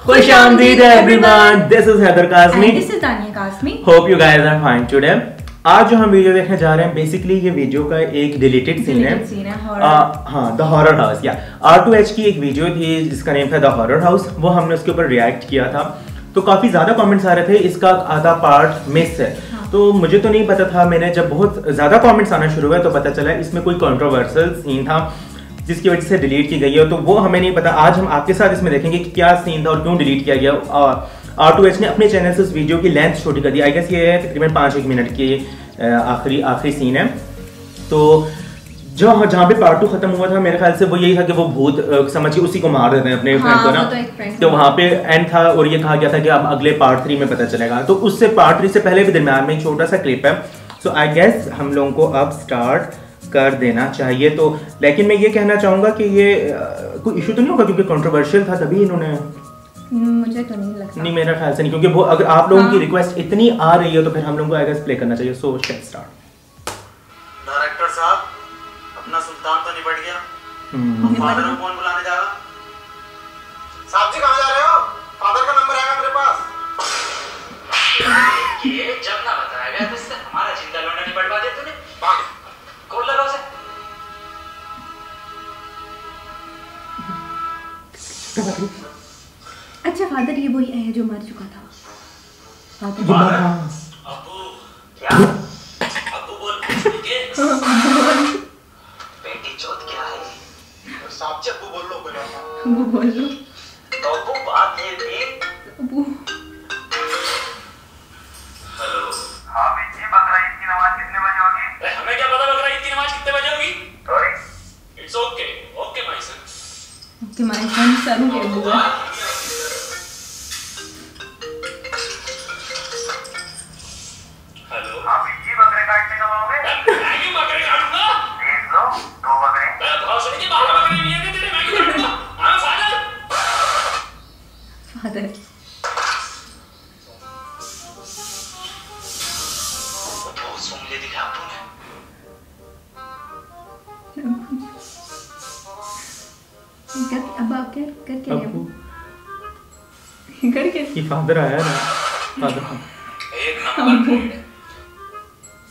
खुश आमदीद everyone this is Haider Kazmi And this is Kasmi. Hope you guys are fine today आज जो हम वीडियो देखने जा रहे हैं बेसिकली ये वीडियो का एक डिलीटेड सीन है। है, हाँ द हॉरर हाउस या आर टू एच की एक वीडियो थी जिसका नेम था द हॉरर हाउस वो हमने उसके ऊपर रिएक्ट किया था। तो काफ़ी ज़्यादा कमेंट्स आ रहे थे इसका आधा पार्ट मिस है। हाँ। तो मुझे तो नहीं पता था मैंने जब बहुत ज़्यादा कमेंट्स आना शुरू हुआ तो पता चला इसमें कोई कंट्रोवर्शियल सीन था। जिसकी वजह से डिलीट की गई है तो वो हमें नहीं पता। आज हम आपके साथ इसमें देखेंगे कि क्या सीन था और क्यों डिलीट किया गया। आर टू एच ने अपने चैनल से उस वीडियो की लेंथ छोटी कर दी। आई गेस ये है तकरीबन पाँच एक मिनट की आखिरी आखिरी सीन है। तो जो जहाँ पे पार्ट टू खत्म हुआ था मेरे ख्याल से वो यही था कि वो भूत समझ के उसी को मार देते हैं अपने हाँ, फ्रेंड को ना। तो तो वहाँ पे एंड था और ये कहा गया था कि अब अगले पार्ट थ्री में पता चलेगा। तो उससे पार्ट थ्री से पहले भी दरम्यान में एक छोटा सा क्लिप है। सो आई गेस हम लोगों को अब स्टार्ट कर देना चाहिए तो लेकिन मैं ये कहना चाहूँगा कि ये कोई इशू तो नहीं होगा? क्योंकि कंट्रोवर्शियल था तभी इन्होंने मुझे तो नहीं लगता। नहीं मेरा ख्याल से नहीं क्योंकि वो अगर आप लोगों की हाँ। रिक्वेस्ट इतनी आ रही है तो फिर हम लोगों को आई गेस प्ले करना चाहिए। सो लेट्स स्टार्ट डायरेक्टर साहब अपना सुल्तान तो निपट गया। हम्म। अब फादर को कौन बुलाने जा रहा? साहब जी कहाँ जा रहे हो? फादर का नंबर आएगा मेरे पास। ये जब ना बताया गया तो इससे हमारा ज़िंदा लोना फादर ये वही है जो मर चुका था। बोल क्या है? लो। वो बोल लो तो अब्बू बात ये थी। वो हेलो। हाँ जी बकरा ईद की नमाज़ कितने बजे होगी? अरे हमें क्या पता बकरा ईद की नमाज़ कितने बजे होगी? Sorry. It's okay okay my son कि माय सन सन के बुआ ने कर अब आप क्या कर क्या अबू कर के फादर आया ना फादर एक नंबर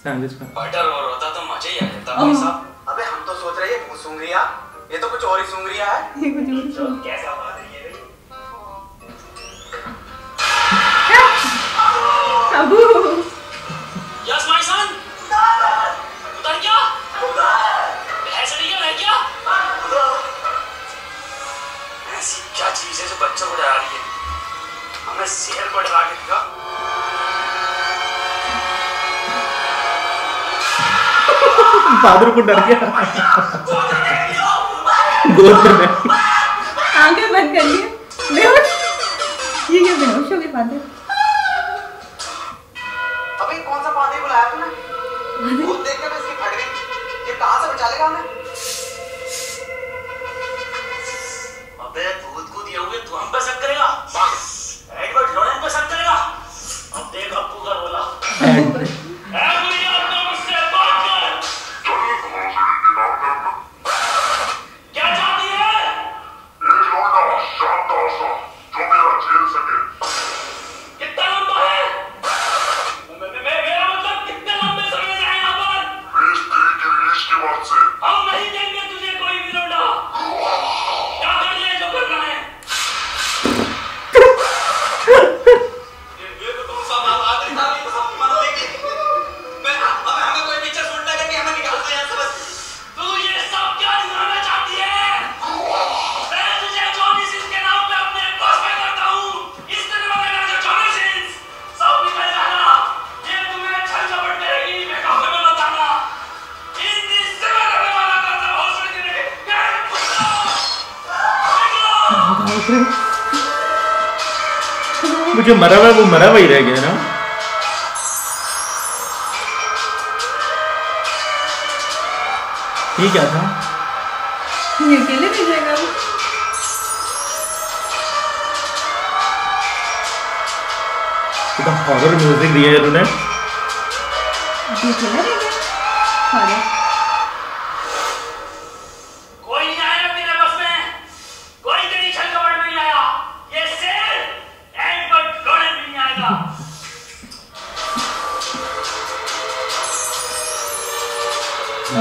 सैंडविच का बटर और होता तो मज़ा ही आ जाता भाई साहब अबे हम तो सोच रहे हैं ये भूत सूंघ रिया ये तो कुछ और ही सूंघ रिया है ये कुछ और कैसा बात अबू यस माय सन उतर क्या क्या क्या ऐसी क्या चीज़ है जो बच्चों को डरा रही है? हमें शेर को डरा के दिखा। को डर गया। गोद में आँखें बंद कर लिए। बेहोश। ये क्या बेहोश हो गए फादर तूने देखकर इसकी फट गई। ये कहाँ से बचा लेगा हमें? वो जो मरा हुआ वो मरा हुआ ही रह गया ना। ये क्या था? ये अकेले नहीं जाएगा वो। एकदम हॉरर म्यूज़िक दिया है इन्होंने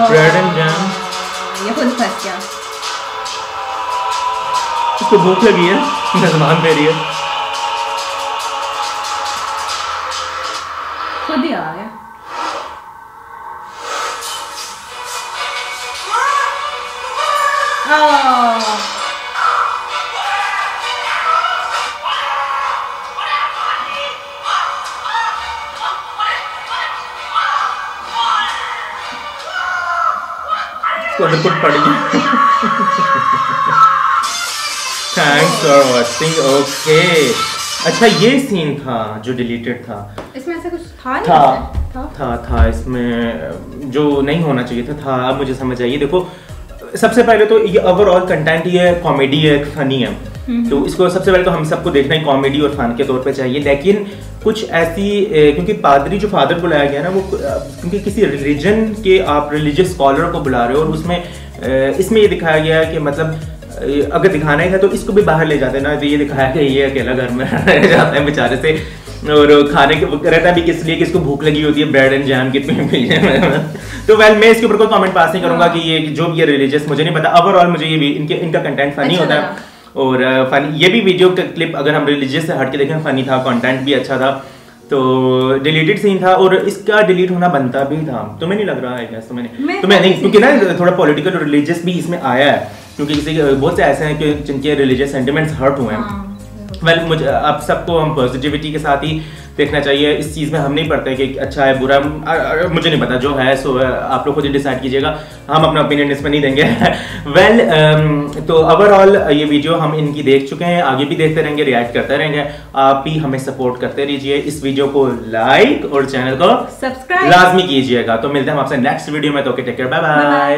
ब्रेड एंड जैम ये खुद फंस गया इसको भूख लगी है। मेहमान दे रही है। खुद ही आ गया। ओह रिपोर्ट पड़ी थैंक्स फॉर वाचिंग ओके अच्छा ये सीन था जो डिलीटेड था। इसमें ऐसा कुछ था था। वैसे? था? था था इसमें जो नहीं होना चाहिए था था अब मुझे समझ आई देखो सबसे पहले तो ये ओवरऑल कंटेंट ये कॉमेडी है फनी है। तो इसको सबसे पहले तो हम सबको देखना है कॉमेडी और फन के तौर पे चाहिए। लेकिन कुछ ऐसी क्योंकि पादरी जो फादर बुलाया गया ना वो क्योंकि किसी रिलीजन के आप रिलीजियस स्कॉलर को बुला रहे हो और उसमें इसमें ये दिखाया गया है कि मतलब अगर दिखाना ही है तो इसको भी बाहर ले जाते ना तो ये दिखाया कि ये अकेला घर में रह जाता है बेचारे से। और खाने के रहता भी किस लिए कि इसको भूख लगी होती है ब्रेड एंड जैम कितने मिल जाए। तो वेल मैं इसके ऊपर कोई कमेंट पास नहीं करूँगा कि ये जो भी ये रिलीजियस मुझे नहीं पता। ओवरऑल मुझे ये भी इनके इनका कंटेंट फनी अच्छा होता है। और फनी ये भी वीडियो का क्लिप अगर हम रिलीजियस से हट के देखें फनी था कंटेंट भी अच्छा था। तो डिलीटेड सीन था और इसका डिलीट होना बनता भी था। तुम्हें नहीं लग रहा है क्या तुम्हें तो मैं तुम्हें नहीं क्योंकि ना थोड़ा पॉलिटिकल और रिलीजियस भी इसमें आया है। क्योंकि किसी के बहुत से ऐसे हैं कि जिनके रिलीजियस सेंटिमेंट्स हर्ट हुए हैं। वेल मुझे आप सबको हम पॉजिटिविटी के साथ ही देखना चाहिए। इस चीज़ में हम नहीं पढ़ते कि अच्छा है बुरा। मुझे नहीं पता जो है सो आप लोग खुद ही डिसाइड कीजिएगा। हम अपना ओपिनियन इसमें नहीं देंगे। वेल तो ओवरऑल ये वीडियो हम इनकी देख चुके हैं। आगे भी देखते रहेंगे रिएक्ट करते रहेंगे। आप भी हमें सपोर्ट करते रहिए। इस वीडियो को लाइक और चैनल को सब्सक्राइब लाजमी कीजिएगा। तो मिलते हैं हम आपसे नेक्स्ट वीडियो में। तो टेक केयर बाय बाय